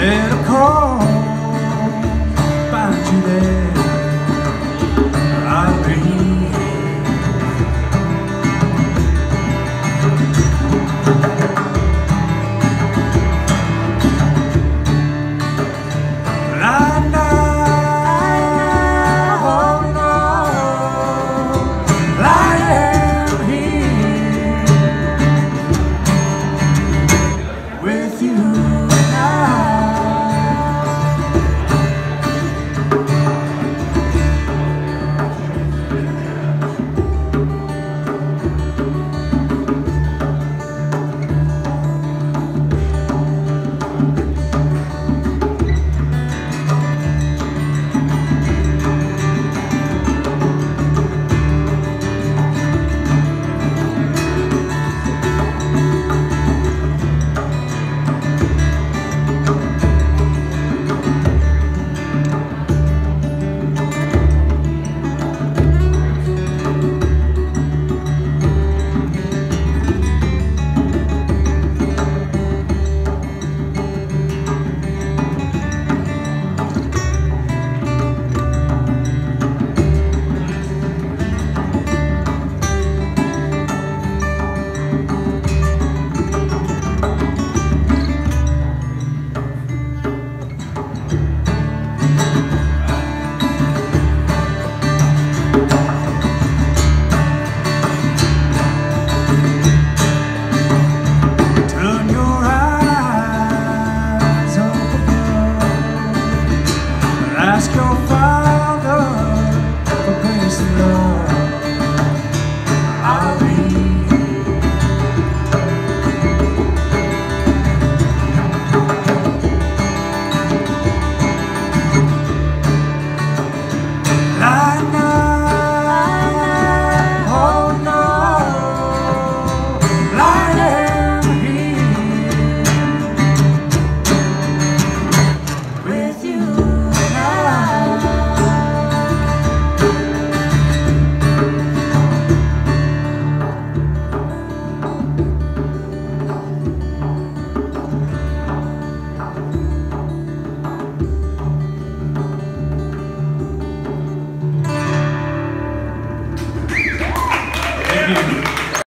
Let a call find you there. alone